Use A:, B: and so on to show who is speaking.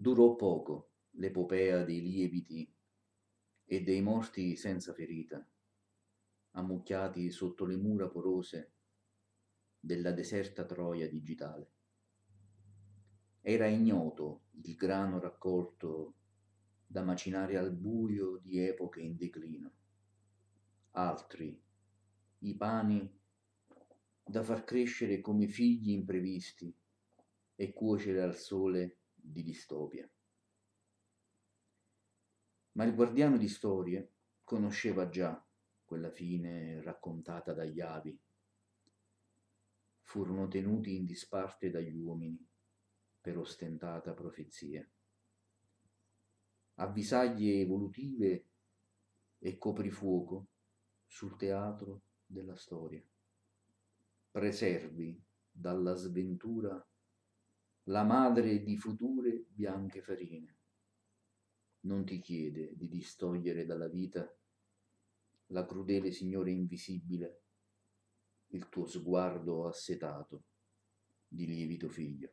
A: Durò poco l'epopea dei lieviti e dei morti senza ferita, ammucchiati sotto le mura porose della deserta Troia digitale. Era ignoto il grano raccolto da macinare al buio di epoche in declino. Altri, i pani da far crescere come figli imprevisti e cuocere al sole di distopia. Ma il guardiano di storie conosceva già quella fine raccontata dagli avi. Furono tenuti in disparte dagli uomini per ostentata profezia. Avvisaglie evolutive e coprifuoco sul teatro della storia. Preservi dalla sventura la madre di future bianche farine. Non ti chiede di distogliere dalla vita la crudele Signore invisibile, il tuo sguardo assetato di lievito figlio.